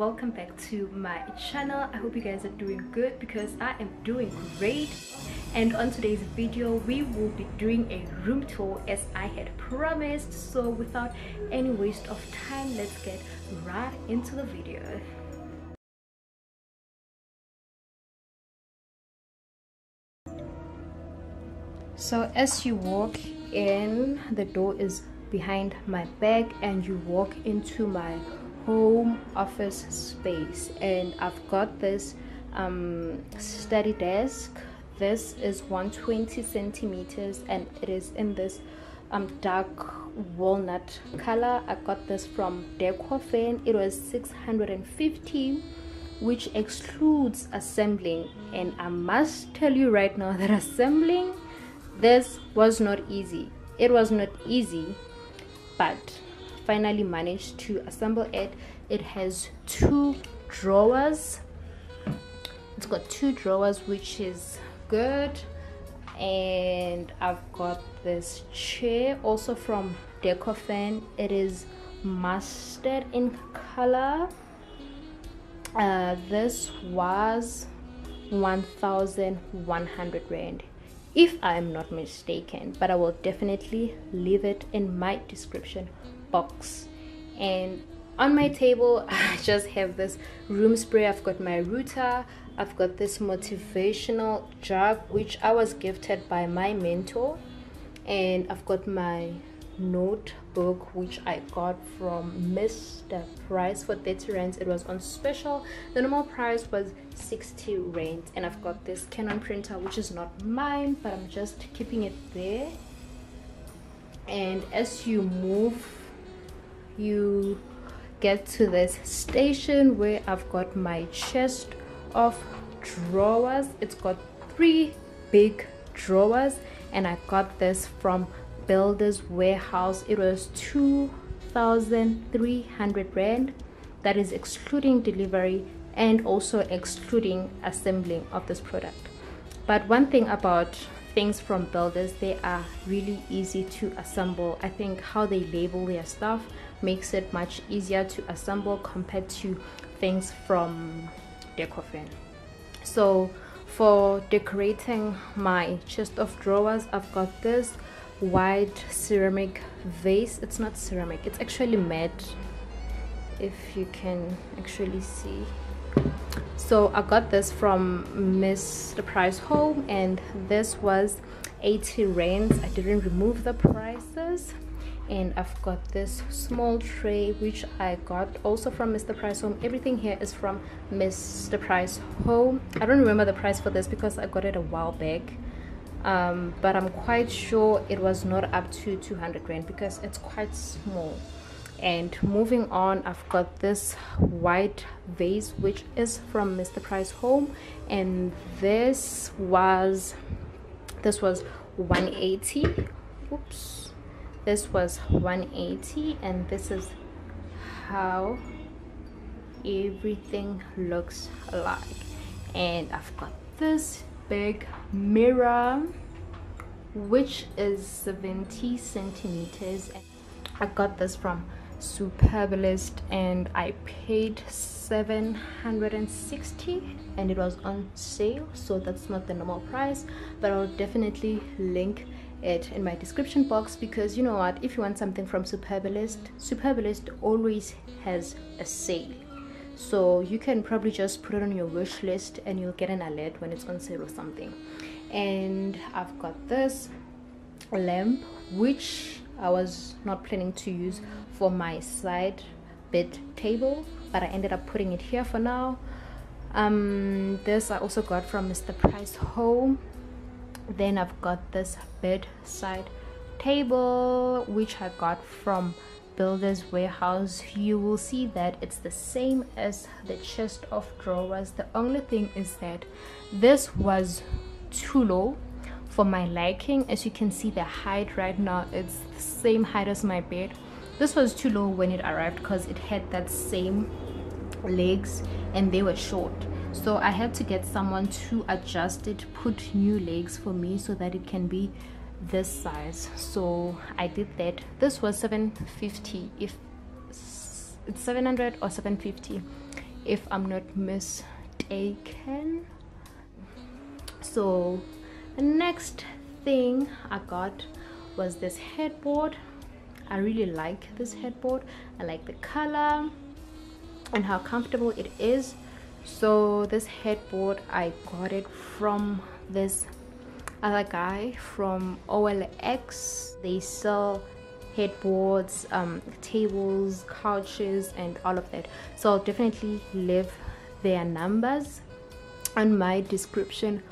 welcome back to my channel. I hope you guys are doing good because i am doing great. And on today's video we will be doing a room tour as i had promised. So without any waste of time let's get right into the video. So as you walk in the door is behind my back and you walk into my home office space. And I've got this um, study desk. This is 120 centimeters and it is in this um, dark walnut color. I got this from Decofurn it was 650 which excludes assembling. And I must tell you right now that assembling this was not easy. It was not easy but finally managed to assemble it. It has two drawers. It's got two drawers which is good. And I've got this chair also from Decofurn it is mustard in color. Uh, this was 1100 rand if I am not mistaken, but I will definitely leave it in my description box. And on my table, I just have this room spray. I've got my router. I've got this motivational jug, which I was gifted by my mentor. And I've got my notebook which I got from Mr. Price for 30 rands. It was on special. The normal price was 60 rands and I've got this Canon printer which is not mine but I'm just keeping it there. And as you move you get to this station where I've got my chest of drawers. It's got three big drawers and I got this from builder's warehouse. It was 2300 rand. That is excluding delivery and also excluding assembling of this product. But one thing about things from builders they are really easy to assemble. I think how they label their stuff makes it much easier to assemble compared to things from Decofurn so for decorating my chest of drawers i've got this white ceramic vase. It's not ceramic it's actually matte if you can actually see. So i got this from mr price home and this was 80 rands. I didn't remove the prices and I've got this small tray which I got also from Mr. Price Home everything here is from Mr. Price Home I don't remember the price for this because I got it a while back um, but I'm quite sure it was not up to 200 rand because it's quite small and moving on I've got this white vase which is from Mr. Price Home and this was this was 180 oops this was 180 and this is how everything looks like. And I've got this big mirror which is 70 centimeters. I got this from superbalist and i paid 760 and it was on sale so that's not the normal price but i'll definitely link it in my description box because you know what? If you want something from superbalist superbalist always has a sale. So you can probably just put it on your wish list and you'll get an alert when it's on sale or something. And i've got this lamp which i was not planning to use for my side bed table but i ended up putting it here for now. Um this i also got from mr price home then i've got this bedside table which i got from builder's warehouse. You will see that it's the same as the chest of drawers. The only thing is that this was too low for my liking. As you can see the height right now it's the same height as my bed. This was too low when it arrived because it had that same legs and they were short so i had to get someone to adjust it put new legs for me so that it can be this size. So i did that. This was 750 if it's 700 or 750 if i'm not mistaken. So the next thing i got was this headboard. I really like this headboard. I like the color and how comfortable it is so this headboard i got it from this other guy from olx they sell headboards um, tables couches and all of that. So i'll definitely leave their numbers on my description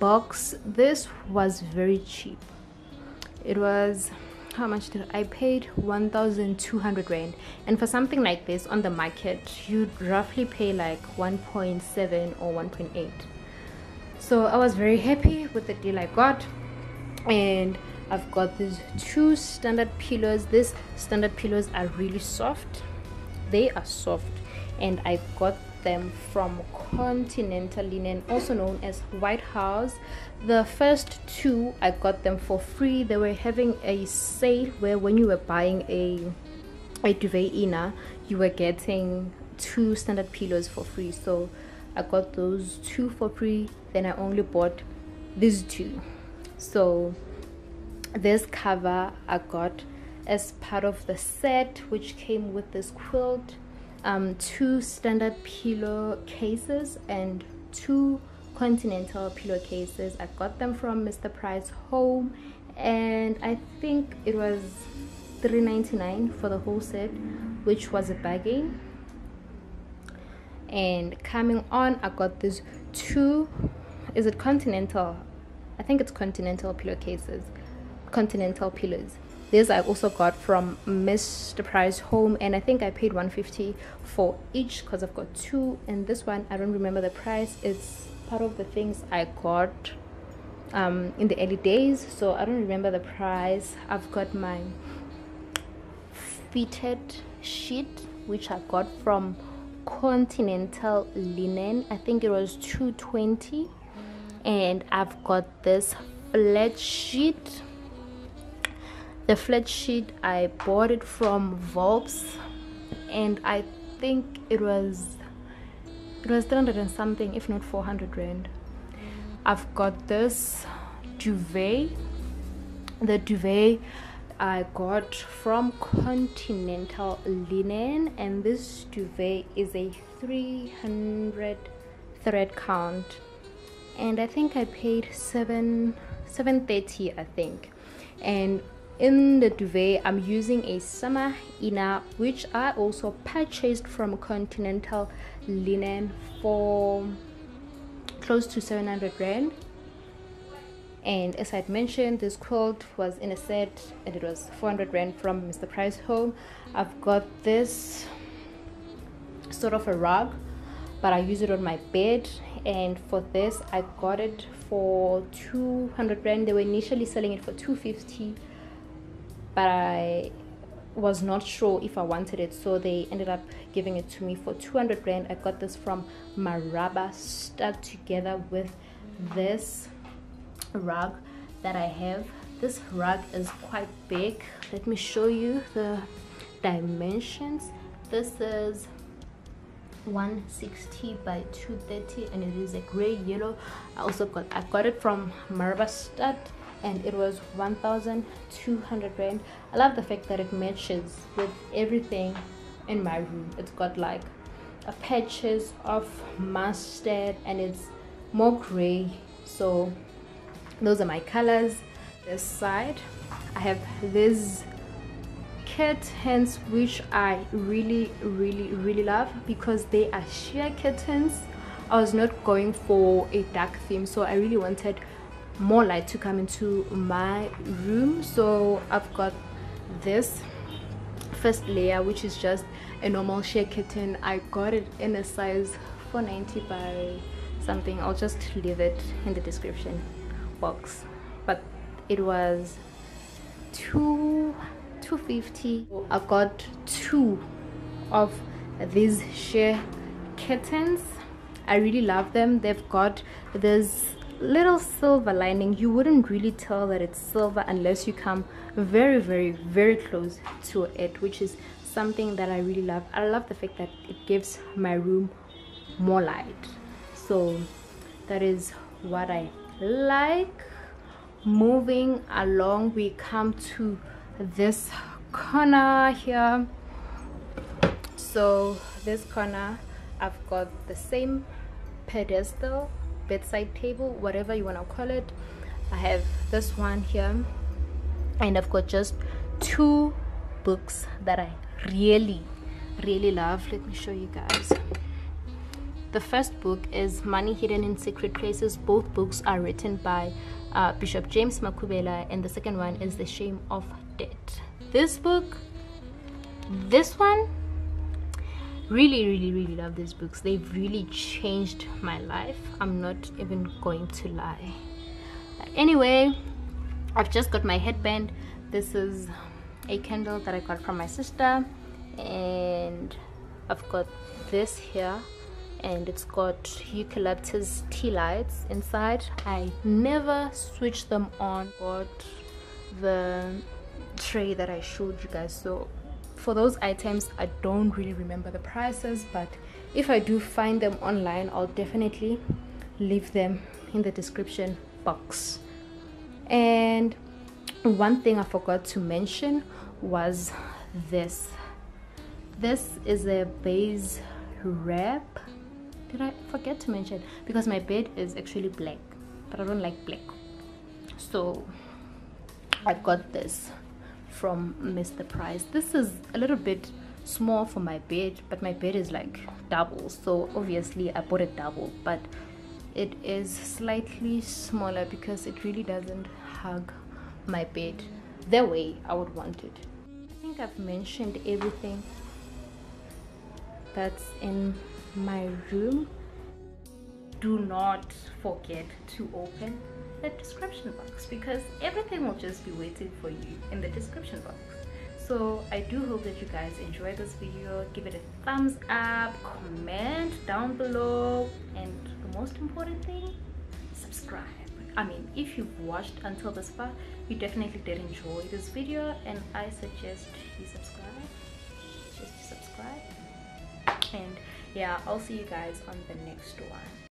box. This was very cheap. It was how much did I paid? 1200 rand. And for something like this on the market you'd roughly pay like 1.7 or 1.8 so I was very happy with the deal I got. And I've got these two standard pillows. These standard pillows are really soft. They are soft. And I got them from Continental Linen, also known as White House. The first two, I got them for free. They were having a sale where when you were buying a, a duvet inner, you were getting two standard pillows for free. So I got those two for free. Then I only bought these two. So this cover I got as part of the set which came with this quilt um, two standard pillow cases and two continental pillowcases i got them from mr price home and i think it was 3.99 for the whole set which was a bargain. And coming on i got these two is it continental? I think it's continental pillowcases continental pillows this I also got from Mr. Price Home and I think I paid 150 for each because I've got two. And this one I don't remember the price. It's part of the things I got um, in the early days. So I don't remember the price. I've got my fitted sheet which I got from Continental Linen. I think it was 220 and I've got this flat sheet the flat sheet i bought it from Volpes and i think it was it was 300 and something if not 400 rand. I've got this duvet the duvet i got from continental linen and this duvet is a 300 thread count. And i think i paid 7 730 i think. And in the duvet i'm using a summer inner which i also purchased from continental linen for close to 700 rand. And as i'd mentioned this quilt was in a set and it was 400 rand from mr price home. I've got this sort of a rug but i use it on my bed. And for this i got it for 200 rand. They were initially selling it for 250 but I was not sure if I wanted it so they ended up giving it to me for 200 rand. I got this from Maraba stuck together with this rug that I have. This rug is quite big. Let me show you the dimensions. This is 160 by 230 and it is a gray yellow. I also got I got it from Maraba stud and it was 1200 rand. I love the fact that it matches with everything in my room. It's got like a patches of mustard and it's more gray. So those are my colors. This side i have this curtains which i really really really love because they are sheer curtains i was not going for a dark theme so i really wanted more light to come into my room. So i've got this first layer which is just a normal sheer kitten. I got it in a size 490 by something. I'll just leave it in the description box. But it was two 250 i got two of these sheer kittens. I really love them. They've got this little silver lining you wouldn't really tell that it's silver unless you come very very very close to it which is something that I really love. I love the fact that it gives my room more light. So that is what I like. Moving along, we come to this corner here. So this corner, I've got the same pedestal, bedside table, whatever you want to call it. I have this one here and I've got just two books that I really really love. Let me show you guys. The first book is money hidden in secret places. Both books are written by uh, bishop james makubela and the second one is the shame of debt. This book this one really really really love these books. They've really changed my life. I'm not even going to lie. But anyway i've just got my headband. This is a candle that I got from my sister. And I've got this here. And it's got eucalyptus tea lights inside. I never switch them on. Got the tray that I showed you guys. So for those items I don't really remember the prices but if I do find them online I'll definitely leave them in the description box. And one thing I forgot to mention was this. This is a base wrap. Did I forget to mention? Because my bed is actually black but I don't like black. So I got this from Mr. Price this is a little bit small for my bed but my bed is like double so obviously I bought a double but it is slightly smaller because it really doesn't hug my bed the way I would want it. I think I've mentioned everything that's in my room. Do not forget to open the description box because everything will just be waiting for you in the description box. So I do hope that you guys enjoy this video. Give it a thumbs up, comment down below, and the most important thing, subscribe. I mean, if you've watched until this far, you definitely did enjoy this video and I suggest you subscribe. Just subscribe. And yeah, I'll see you guys on the next one.